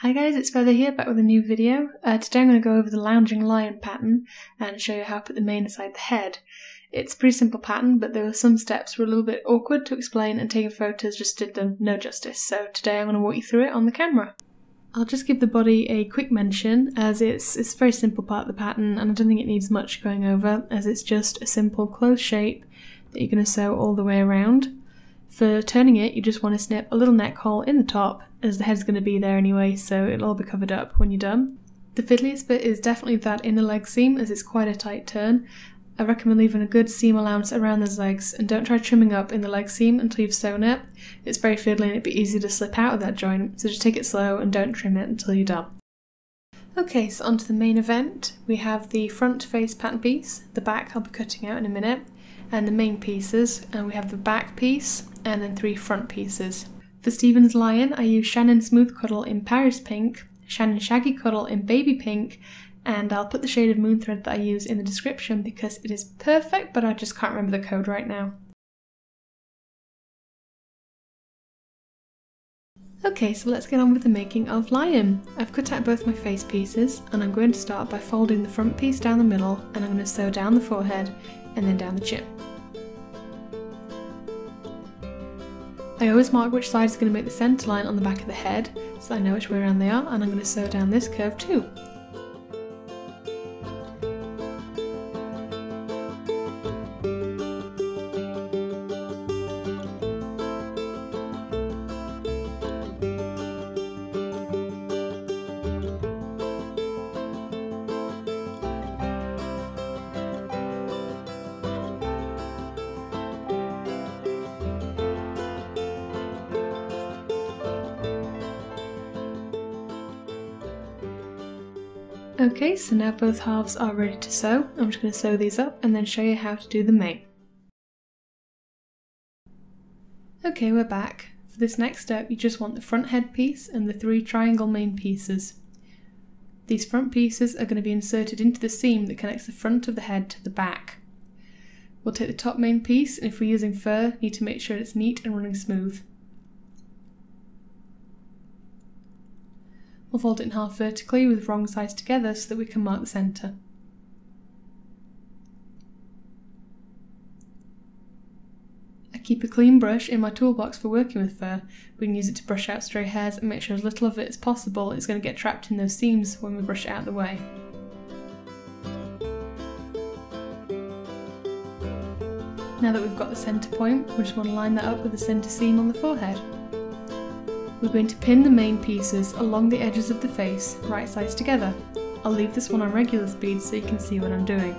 Hi guys, it's Feather here, back with a new video. Uh, today I'm going to go over the lounging lion pattern and show you how to put the mane inside the head. It's a pretty simple pattern, but there were some steps were a little bit awkward to explain and taking photos just did them no justice, so today I'm going to walk you through it on the camera. I'll just give the body a quick mention as it's, it's a very simple part of the pattern and I don't think it needs much going over as it's just a simple closed shape that you're going to sew all the way around. For turning it, you just want to snip a little neck hole in the top, as the head's going to be there anyway, so it'll all be covered up when you're done. The fiddliest bit is definitely that inner leg seam, as it's quite a tight turn. I recommend leaving a good seam allowance around those legs, and don't try trimming up in the leg seam until you've sewn it. It's very fiddly and it'd be easy to slip out of that joint, so just take it slow and don't trim it until you're done. Okay, so onto the main event. We have the front face pattern piece, the back I'll be cutting out in a minute, and the mane pieces, and we have the back piece, and then three front pieces. For Steven's lion, I use Shannon Smooth Cuddle in Paris Pink, Shannon Shaggy Cuddle in Baby Pink, and I'll put the shade of moon thread that I use in the description because it is perfect, but I just can't remember the code right now. Okay, so let's get on with the making of Lion. I've cut out both my face pieces and I'm going to start by folding the front piece down the middle and I'm going to sew down the forehead and then down the chin. I always mark which side is going to make the centre line on the back of the head so I know which way around they are and I'm going to sew down this curve too. Okay, so now both halves are ready to sew. I'm just going to sew these up and then show you how to do the mane. Okay, we're back. For this next step, you just want the front head piece and the three triangle mane pieces. These front pieces are going to be inserted into the seam that connects the front of the head to the back. We'll take the top mane piece and if we're using fur, need to make sure it's neat and running smooth. We'll fold it in half vertically with wrong sides together so that we can mark the centre. I keep a clean brush in my toolbox for working with fur. We can use it to brush out stray hairs and make sure as little of it as possible is going to get trapped in those seams when we brush it out of the way. Now that we've got the centre point, we just want to line that up with the centre seam on the forehead. We're going to pin the mane pieces along the edges of the face, right sides together. I'll leave this one on regular speed so you can see what I'm doing.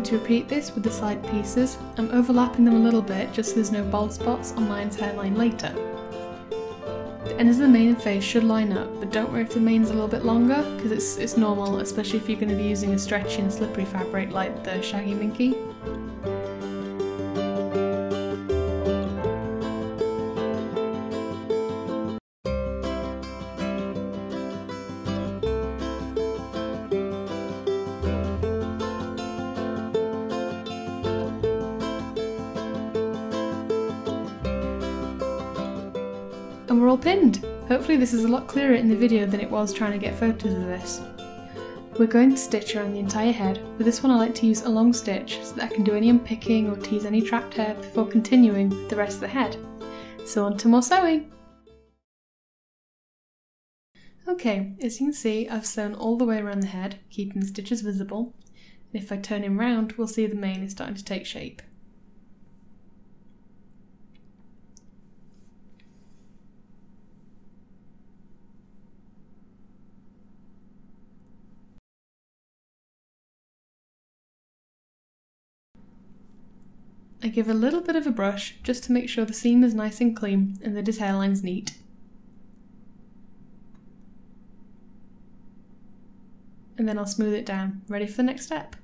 Going to repeat this with the side pieces. I'm overlapping them a little bit just so there's no bald spots on Lion's hairline later. The ends of the mane and face should line up, but don't worry if the mane's a little bit longer, because it's, it's normal, especially if you're going to be using a stretchy and slippery fabric like the Shaggy Minky. We're all pinned. Hopefully this is a lot clearer in the video than it was trying to get photos of this. We're going to stitch around the entire head. For this one I like to use a long stitch so that I can do any unpicking or tease any trapped hair before continuing with the rest of the head. So on to more sewing! Okay, as you can see I've sewn all the way around the head, keeping the stitches visible, and if I turn him round we'll see the mane is starting to take shape. I give a little bit of a brush just to make sure the seam is nice and clean and that his hairline's neat. And then I'll smooth it down, ready for the next step.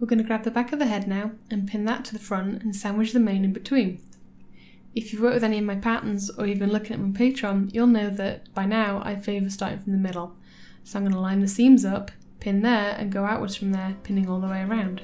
We're going to grab the back of the head now and pin that to the front and sandwich the mane in between. If you've worked with any of my patterns or you've been looking at my Patreon, you'll know that by now I favour starting from the middle. So I'm going to line the seams up, pin there and go outwards from there, pinning all the way around.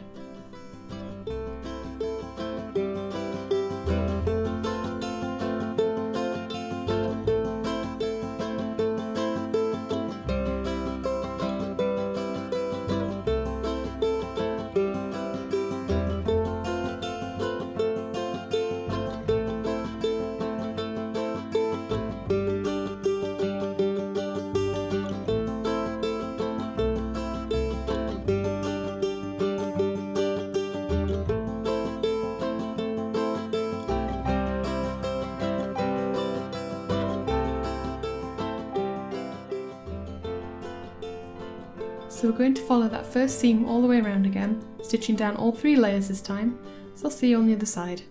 So we're going to follow that first seam all the way around again, stitching down all three layers this time, so I'll see you on the other side.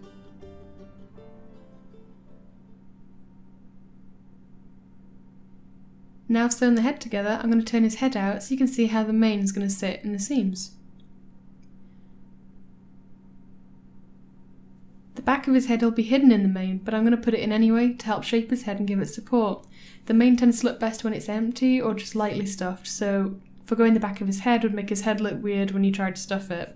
Now I've sewn the head together, I'm going to turn his head out so you can see how the mane is going to sit in the seams. The back of his head will be hidden in the mane, but I'm going to put it in anyway to help shape his head and give it support. The mane tends to look best when it's empty or just lightly stuffed, so Forgoing the back of his head would make his head look weird when you tried to stuff it.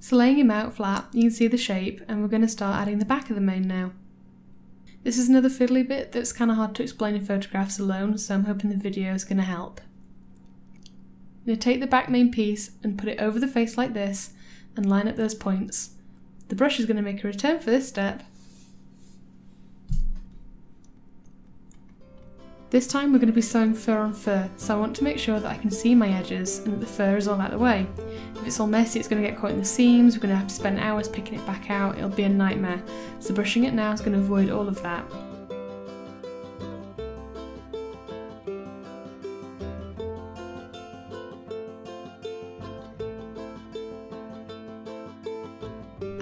So laying him out flat, you can see the shape and we're going to start adding the back of the mane now. This is another fiddly bit that's kind of hard to explain in photographs alone, so I'm hoping the video is going to help. I'm going to take the back mane piece and put it over the face like this and line up those points. The brush is going to make a return for this step This time we're going to be sewing fur on fur, so I want to make sure that I can see my edges and that the fur is all out of the way. If it's all messy it's going to get caught in the seams, we're going to have to spend hours picking it back out, it'll be a nightmare. So brushing it now is going to avoid all of that.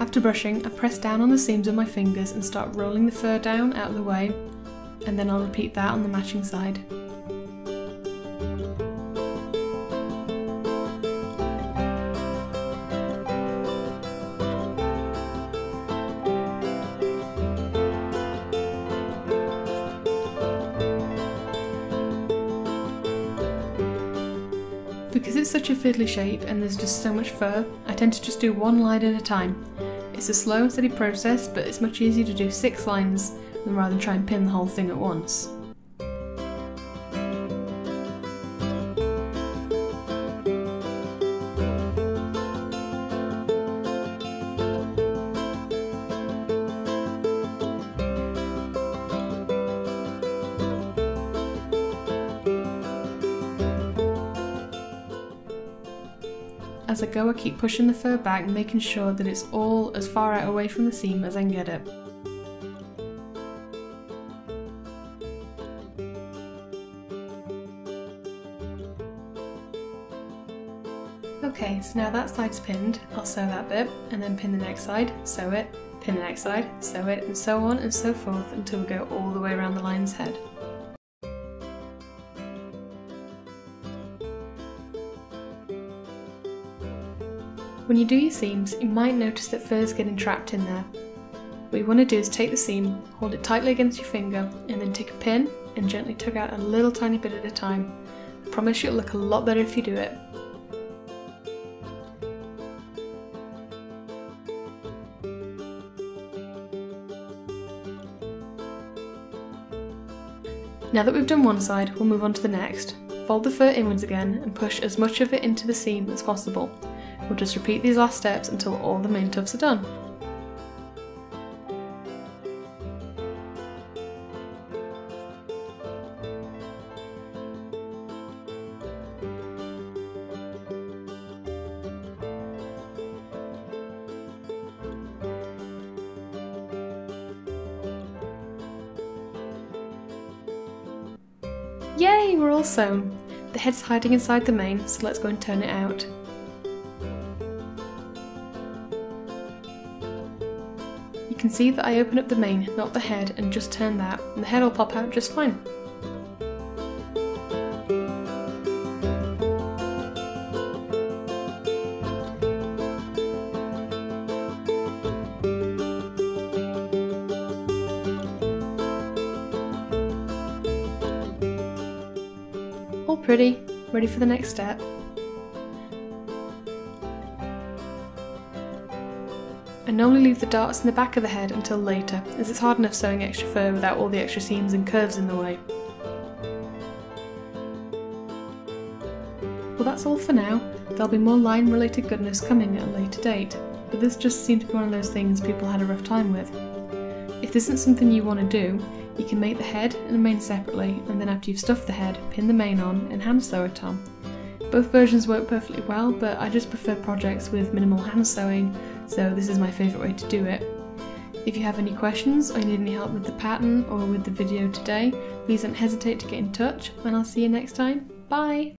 After brushing, I press down on the seams with my fingers and start rolling the fur down out of the way and then I'll repeat that on the matching side. Because it's such a fiddly shape and there's just so much fur, I tend to just do one line at a time. It's a slow and steady process, but it's much easier to do six lines rather try and pin the whole thing at once. As I go I keep pushing the fur back making sure that it's all as far out away from the seam as I can get it. So now that side's pinned, I'll sew that bit, and then pin the next side, sew it, pin the next side, sew it, and so on and so forth until we go all the way around the lion's head. When you do your seams, you might notice that fur is getting trapped in there. What you want to do is take the seam, hold it tightly against your finger, and then take a pin and gently tug out a little tiny bit at a time. I promise you'll look a lot better if you do it. Now that we've done one side, we'll move on to the next. Fold the fur inwards again and push as much of it into the seam as possible. We'll just repeat these last steps until all the mane tufts are done. We're all sewn. The head's hiding inside the mane, so let's go and turn it out. You can see that I open up the mane, not the head, and just turn that, and the head will pop out just fine. Pretty, ready for the next step. I normally leave the darts in the back of the head until later, as it's hard enough sewing extra fur without all the extra seams and curves in the way. Well that's all for now, there'll be more line related goodness coming at a later date, but this just seemed to be one of those things people had a rough time with. If this isn't something you want to do, you can make the head and the mane separately, and then after you've stuffed the head, pin the mane on and hand sew it on. Both versions work perfectly well, but I just prefer projects with minimal hand sewing, so this is my favourite way to do it. If you have any questions or need any help with the pattern or with the video today, please don't hesitate to get in touch, and I'll see you next time. Bye!